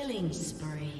Killing spree.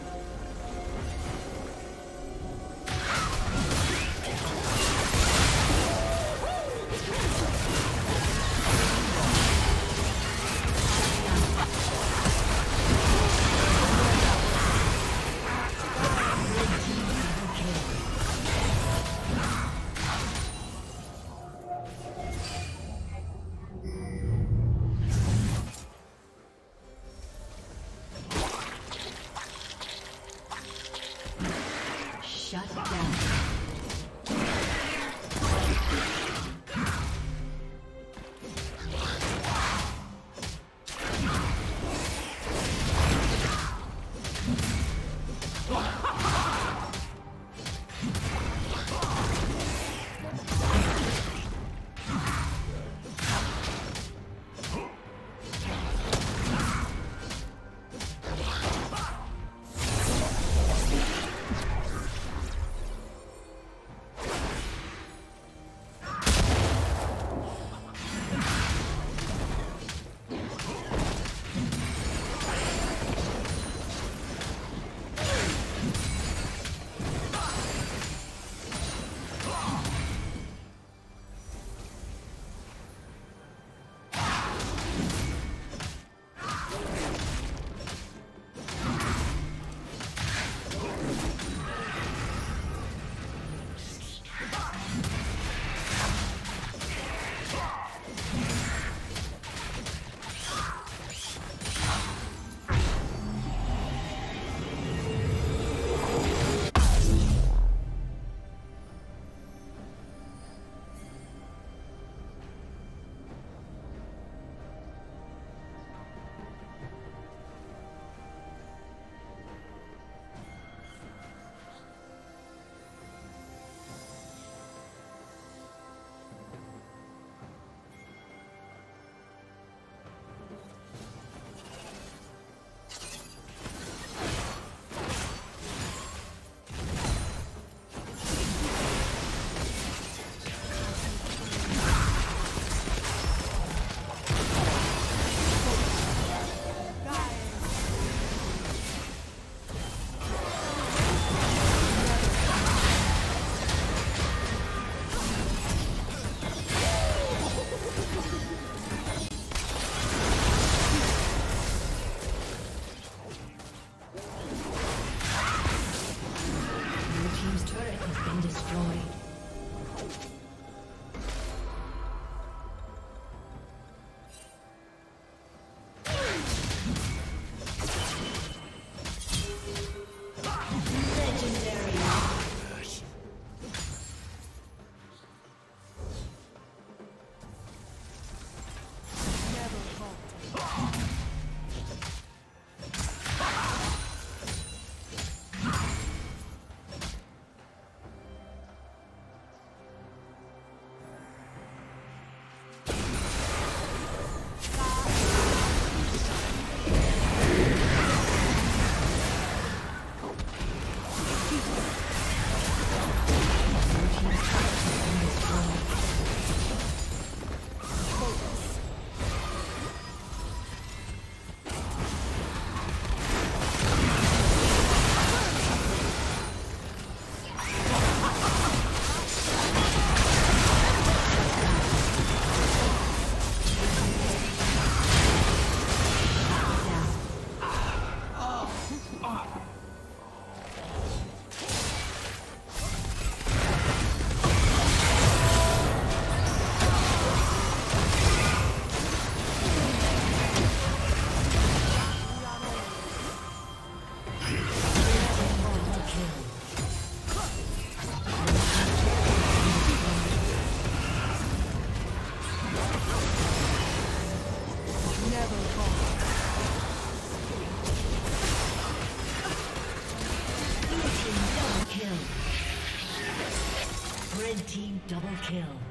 kill.